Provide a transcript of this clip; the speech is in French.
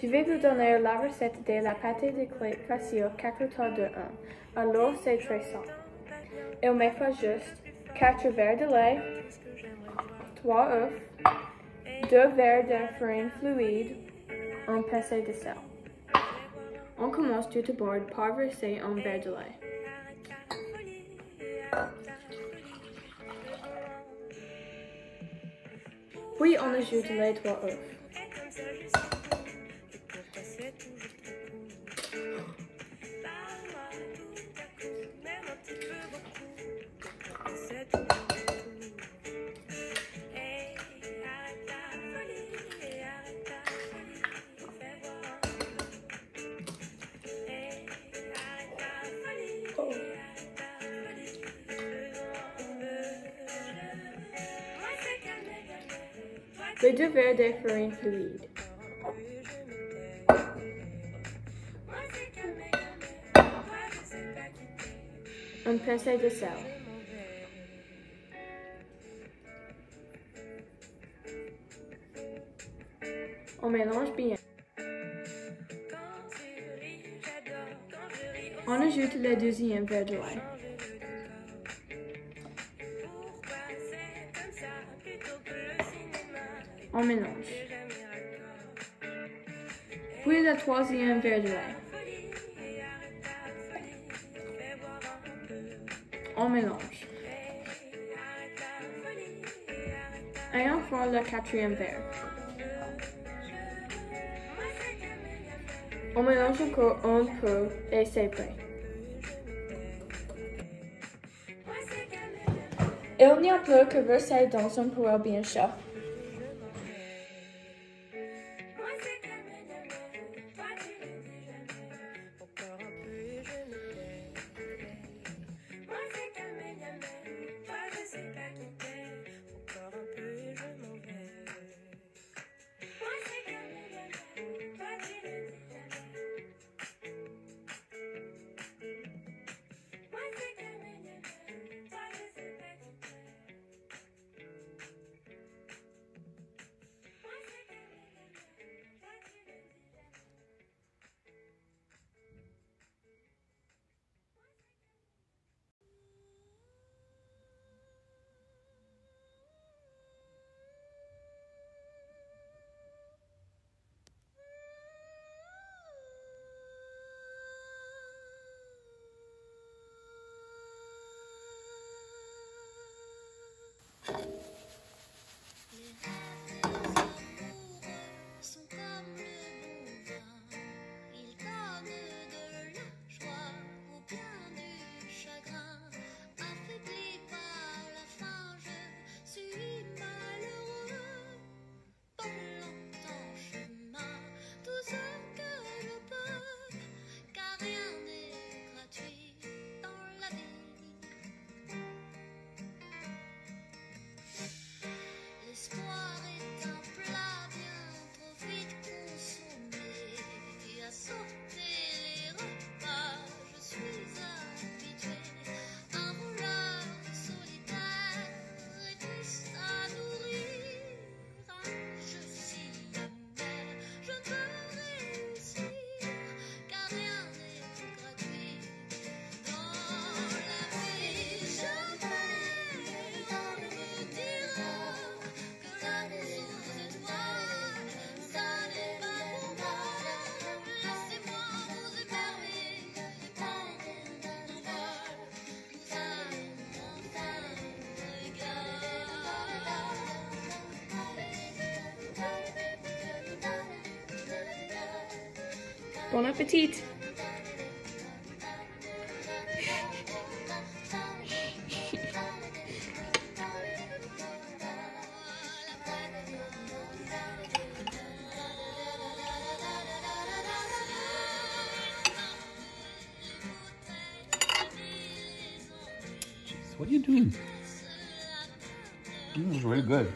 Je vais vous donner la recette de la pâte de clé facile 4 tas de 1. Alors, c'est très simple. Il me faut juste 4 verres de lait, 3 œufs, 2 verres de farine fluide, un pincée de sel. On commence tout d'abord par verser un verre de lait. Puis on ajoute les trois œufs. Deux verres de farine fluide. Un pincée de sel. On mélange bien. On ajoute le deuxième verre de lait. On mélange. Puis le troisième verre de lait. On mélange. Et enfin le quatrième verre. On mélange encore un peu et c'est prêt. Il n'y a plus que verser dans un poêle bien chaud. Bon appétit! What are you doing? This is really good.